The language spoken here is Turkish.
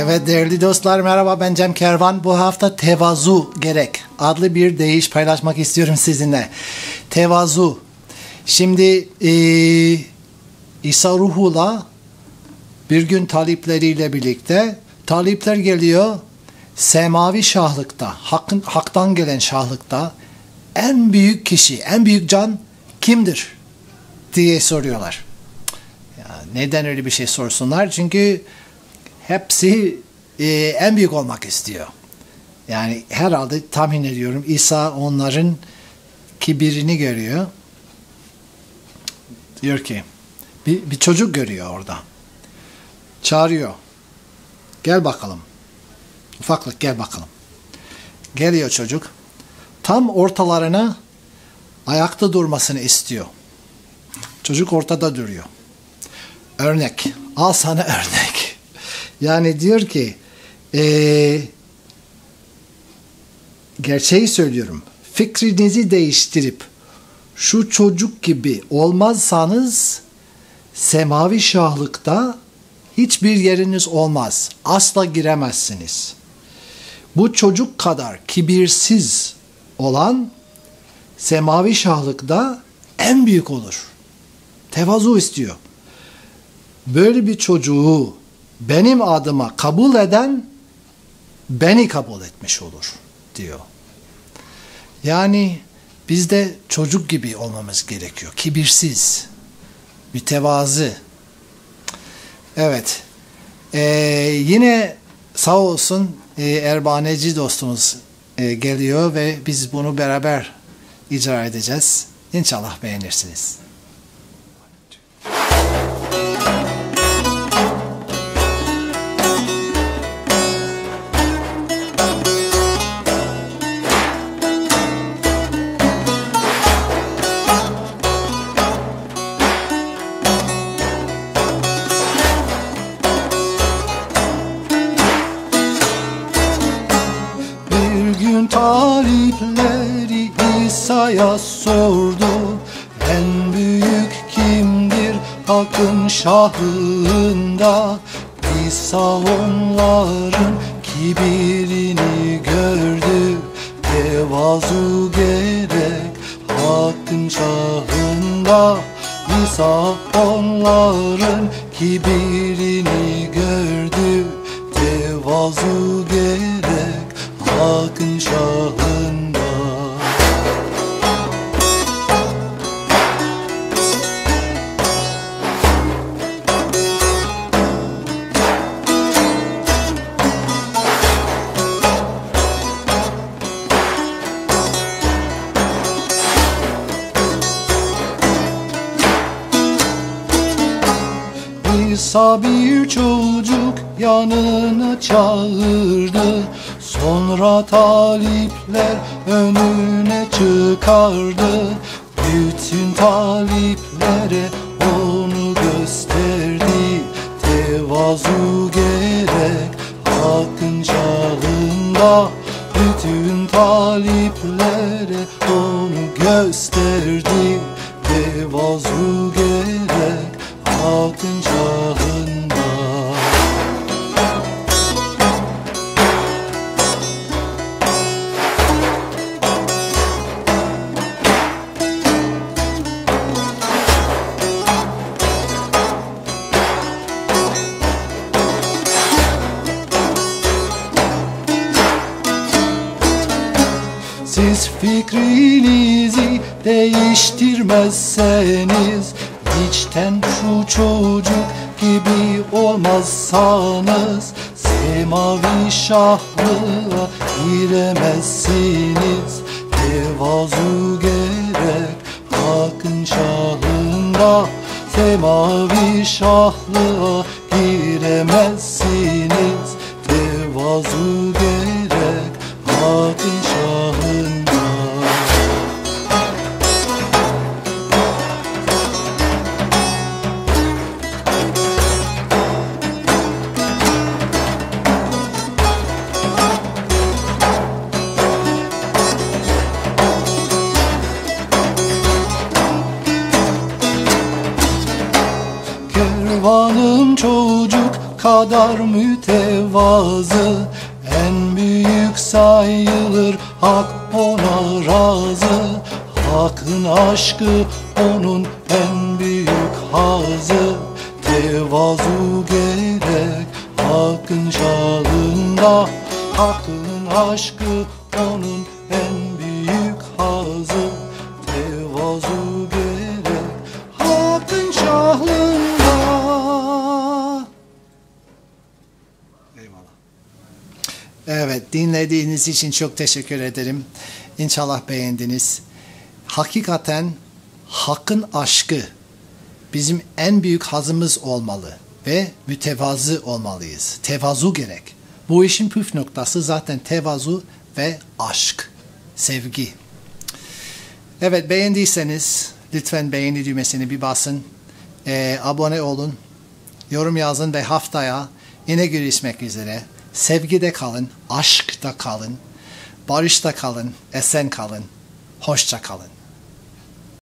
Değerli dostlar merhaba ben Cem Kervan. Bu hafta tevazu gerek adlı bir deyiş paylaşmak istiyorum sizinle. Tevazu. Şimdi e, İsa Ruhullah bir gün talipleriyle birlikte talipler geliyor semavi şahlıkta, hakkın, haktan gelen şahlıkta en büyük kişi, en büyük can kimdir diye soruyorlar. Ya neden öyle bir şey sorsunlar? Çünkü hepsi e, en büyük olmak istiyor. Yani herhalde tahmin ediyorum İsa onların kibirini görüyor. Diyor ki bir, bir çocuk görüyor orada. Çağırıyor. Gel bakalım. Ufaklık gel bakalım. Geliyor çocuk. Tam ortalarına ayakta durmasını istiyor. Çocuk ortada duruyor. Örnek. Al sana örnek. Yani diyor ki ee, gerçeği söylüyorum. Fikrinizi değiştirip şu çocuk gibi olmazsanız semavi şahlıkta hiçbir yeriniz olmaz. Asla giremezsiniz. Bu çocuk kadar kibirsiz olan semavi şahlıkta en büyük olur. Tevazu istiyor. Böyle bir çocuğu benim adıma kabul eden beni kabul etmiş olur diyor. Yani biz de çocuk gibi olmamız gerekiyor. Kibirsiz, bir tevazi. Evet. Ee, yine sağ olsun e, Erbaneci dostumuz e, geliyor ve biz bunu beraber icra edeceğiz. İnşallah beğenirsiniz. İsa'ya sordu. En büyük kimdir hakkın şahında? İsa onların kibirini gördü. Tevazu gerek hakkın şahında. İsa onların kibirini gördü. Tevazu gerek hakkın şahında İsa bir çocuk yanına çağırdı. Sonra talipler önüne çıkardı. Bütün taliplere onu gösterdi. Tevazu gerek hakkın çağında. Bütün taliplere onu gösterdi. Tevazu gerek hakkın çağında. Siz fikrinizi değiştirmezseniz içten şu çocuk gibi olmazsanız Semavi şahlığa giremezsiniz. Tevazu gerek hakkın şahında Semavi şahlığa giremezsiniz. Tevazu gerek Kervanım çocuk kadar mütevazı. En büyük sayılır hak ona razı. Hakkın aşkı onun en büyük hazı. Tevazu gerek hakkın şahında. Hakkın aşkı onun dinlediğiniz için çok teşekkür ederim. İnşallah beğendiniz. Hakikaten hakkın aşkı bizim en büyük hazımız olmalı ve mütevazı olmalıyız. Tevazu gerek. Bu işin püf noktası zaten tevazu ve aşk, sevgi. Evet beğendiyseniz lütfen beğeni düğmesini bir basın. Ee, abone olun. Yorum yazın ve haftaya yine görüşmek üzere. Sevgide kalın, aşkta kalın, barışta kalın, esen kalın, hoşça kalın.